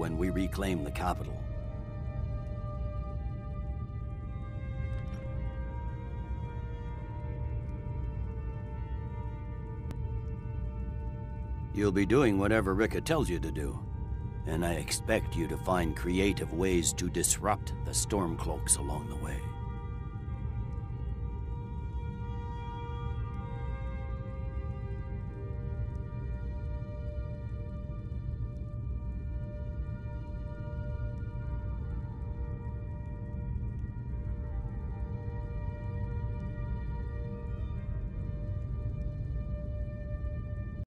when we reclaim the capital. You'll be doing whatever Rikke tells you to do. And I expect you to find creative ways to disrupt the Stormcloaks along the way.